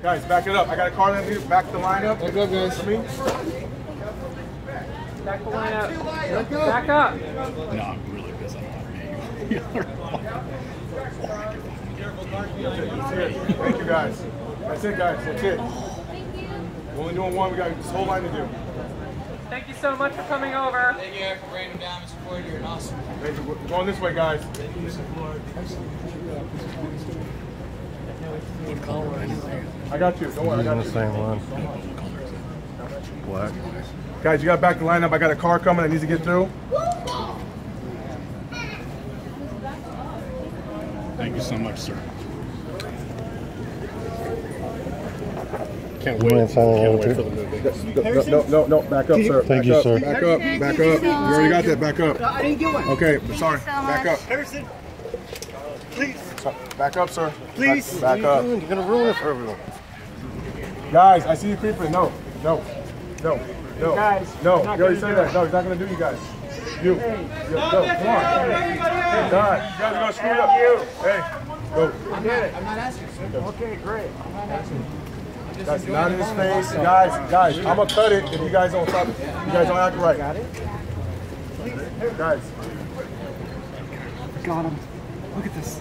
Guys, back it up. I got a card on you. Back the line up. Back up, guys. Me. Back the line up. Back up. No, I'm really pissed off me. Thank you, guys. That's it, guys. That's it. We're only doing one. We got this whole line to do. Thank you so much for coming over. Thank you for bringing them down, Mr. Ford. You're an awesome. Thank you. We're going this way, guys. I got you. Don't worry. I got you. same one. Black. Guys, you got back the line up. I got a car coming. I need to get through. Thank you so much, sir. Can't You mind signing Can't over wait for the movie. No, no, no, no. Back up, sir. Thank Back you, up. sir. Back up. Back up. You already got that. Back up. I didn't get one. Okay, sorry. Back up. Harrison, please. Back up, sir. Please. Back, back up. You're gonna ruin it for everyone. Guys, I see you creeping. No, no, no, no. Guys, no. he's not You already gonna said do that. No, he's not gonna do you guys. You. Yo, go. Come on. Hey, God, you guys are gonna screw it up. Hey, go. I'm not asking, sir. Okay, great. I'm not asking. That's not in his face. Guys, guys, I'm gonna cut it if you guys don't stop it. You guys don't act right. Got it? Guys. Got him. Look at this.